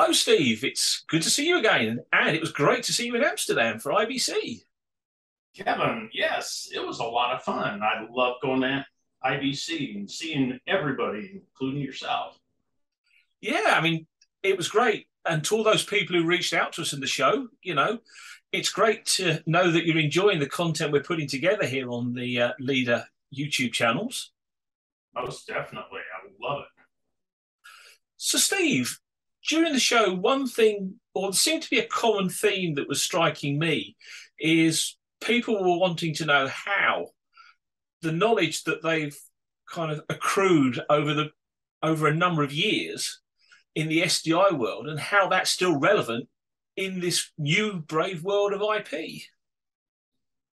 Hello, Steve. It's good to see you again. And it was great to see you in Amsterdam for IBC. Kevin, yes, it was a lot of fun. I love going to IBC and seeing everybody, including yourself. Yeah, I mean, it was great. And to all those people who reached out to us in the show, you know, it's great to know that you're enjoying the content we're putting together here on the uh, Leader YouTube channels. Most definitely. I love it. So, Steve, during the show, one thing, or seemed to be a common theme that was striking me, is people were wanting to know how the knowledge that they've kind of accrued over the over a number of years in the SDI world and how that's still relevant in this new brave world of IP.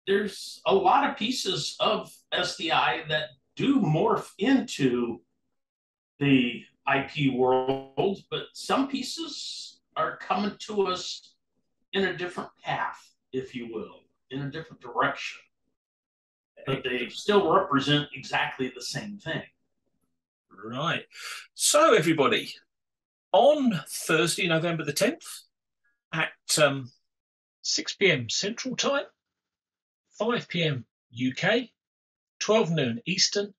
There's a lot of pieces of SDI that do morph into the IP world, but some pieces are coming to us in a different path, if you will, in a different direction. But they still represent exactly the same thing. Right. So, everybody, on Thursday, November the 10th, at um, 6 p.m. Central Time, 5 p.m. UK, 12 noon Eastern,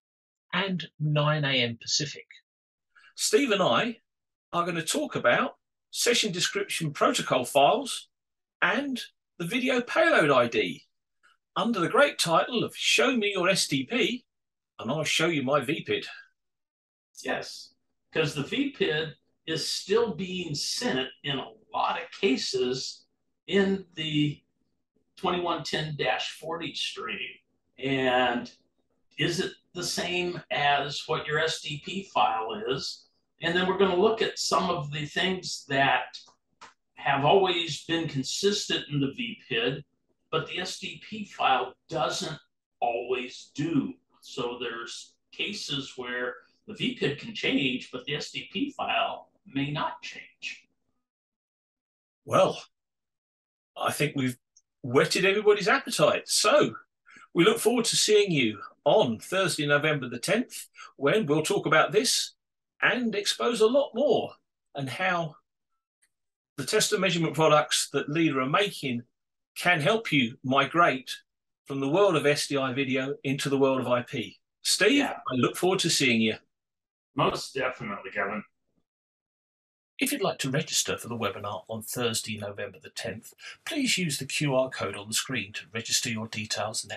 and 9 a.m. Pacific. Steve and I are going to talk about session description protocol files and the video payload ID under the great title of Show Me Your SDP and I'll show you my VPID. Yes, because the VPID is still being sent in a lot of cases in the 2110-40 stream. And is it the same as what your SDP file is? And then we're going to look at some of the things that have always been consistent in the VPID, but the SDP file doesn't always do. So there's cases where the VPID can change, but the SDP file may not change. Well, I think we've whetted everybody's appetite. So we look forward to seeing you on Thursday, November the 10th, when we'll talk about this and expose a lot more and how the test and measurement products that Leader are making can help you migrate from the world of SDI video into the world of IP. Steve, yeah. I look forward to seeing you. Most definitely, Kevin. If you'd like to register for the webinar on Thursday, November the 10th, please use the QR code on the screen to register your details now.